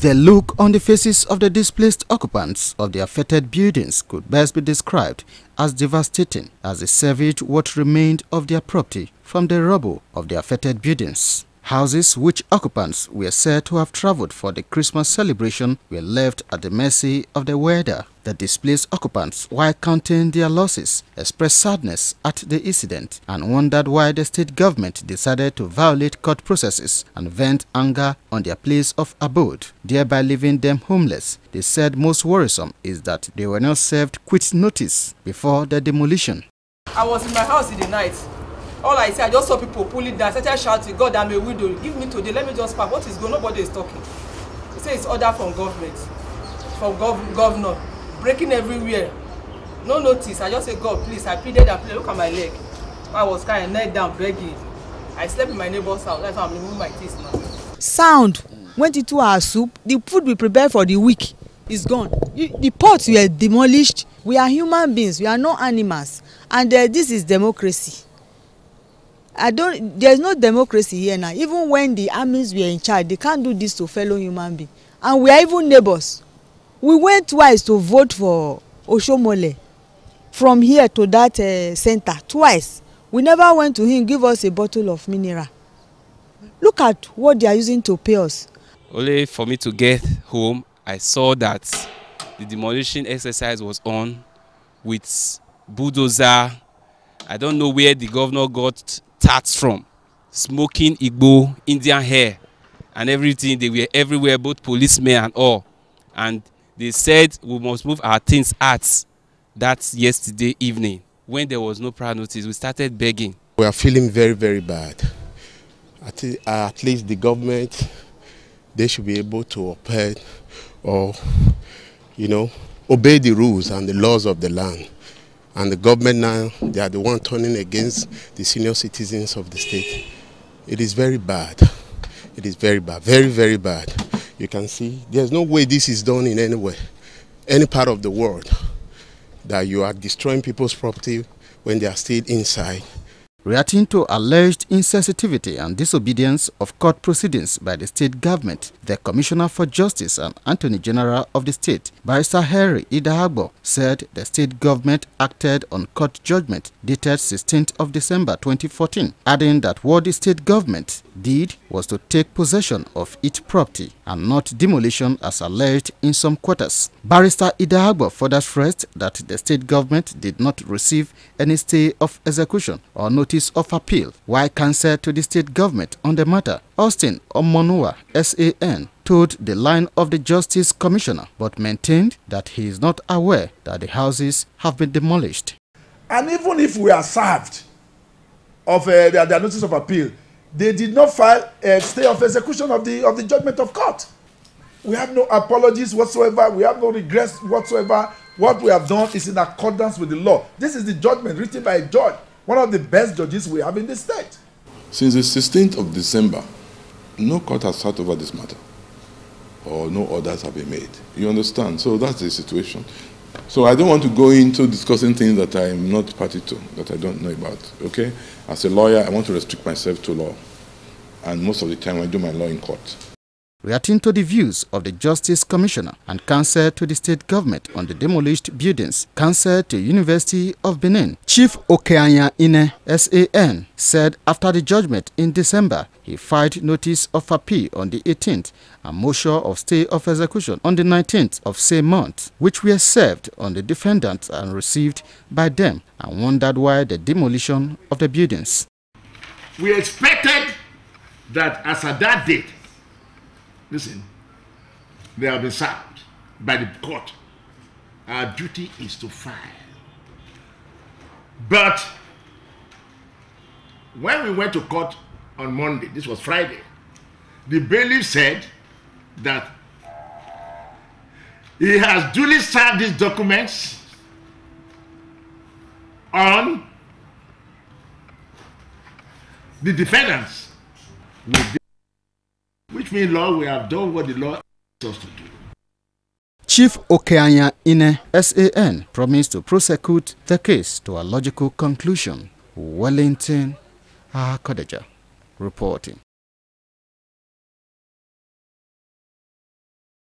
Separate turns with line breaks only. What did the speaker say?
The look on the faces of the displaced occupants of the affected buildings could best be described as devastating as they salvaged what remained of their property from the rubble of the affected buildings. Houses which occupants were said to have traveled for the Christmas celebration were left at the mercy of the weather. The displaced occupants, while counting their losses, expressed sadness at the incident and wondered why the state government decided to violate court processes and vent anger on their place of abode, thereby leaving them homeless. They said most worrisome is that they were not served quit notice before the demolition.
I was in my house in the night all i see i just saw people pulling down. Started shouting god i'm a widow. Give me today. Let me just park what is going nobody is talking. He say it's order from government from gov governor breaking everywhere. No notice. I just say god please. I pleaded and pleaded. Look at my leg. I was kind of knelt down begging. I slept in my neighbor's house. That's why i'm removing my teeth now.
sound. Went into our soup the food we prepared for the week is gone. You, the pots were demolished. We are human beings. We are not animals. And uh, this is democracy I don't there's no democracy here now. Even when the armies were in charge they can't do this to fellow human being. And we are even neighbors. We went twice to vote for Oshomole from here to that uh, center twice. We never went to him give us a bottle of mineral. Look at what they are using to pay us.
only for me to get home I saw that the demolition exercise was on with bulldozer I don't know where the governor got tats from. Smoking igbo indian hair and everything. They were everywhere both policemen and all. And they said we must move our things out that yesterday evening when there was no prior notice. We started begging.
we are feeling very very bad. At, at least the government they should be able to uphold or you know obey the rules and the laws of the land and the government now they are the one turning against the senior citizens of the state. It is very bad. It is very bad. Very very bad. You can see there's no way this is done in any way any part of the world that you are destroying people's property when they are still inside
Reacting to alleged insensitivity and disobedience of court proceedings by the state government, the Commissioner for Justice and Attorney General of the state, Barrister Harry Idahagbo, said the state government acted on court judgment dated 16th of December 2014, adding that what the state government did was to take possession of its property and not demolition as alleged in some quarters. Barrister Idahagbo further stressed that the state government did not receive any stay of execution or notice notice of appeal. Why counsel to the state government on the matter? Austin Omonua, SAN, told the line of the Justice Commissioner but maintained that he is not aware that the houses have been demolished.
And even if we are served of uh, their, their notice of appeal, they did not file a stay of execution of the, of the judgment of court. We have no apologies whatsoever. We have no regrets whatsoever. What we have done is in accordance with the law. This is the judgment written by a judge one of the best judges we have in the state.
Since the 16th of December, no court has sat over this matter or no orders have been made. You understand? So that's the situation. So I don't want to go into discussing things that I'm not party to, that I don't know about. Okay? As a lawyer, I want to restrict myself to law. And most of the time I do my law in court
reacting to the views of the Justice Commissioner and counsel to the state government on the demolished buildings, counsel to University of Benin. Chief Okeanya Ine, SAN, said after the judgment in December, he filed notice of appeal on the 18th and motion of stay of execution on the 19th of same month, which were served on the defendants and received by them and wondered why the demolition of the buildings.
We expected that as at that date, Listen, they have been served by the court. Our duty is to file. But when we went to court on Monday, this was Friday, the bailiff said that he has duly served these documents on the defendants means, Lord, we have done what the Lord asked us to do.
Chief Okeanya Ine, SAN, promised to prosecute the case to a logical conclusion. Wellington Akodeja. reporting.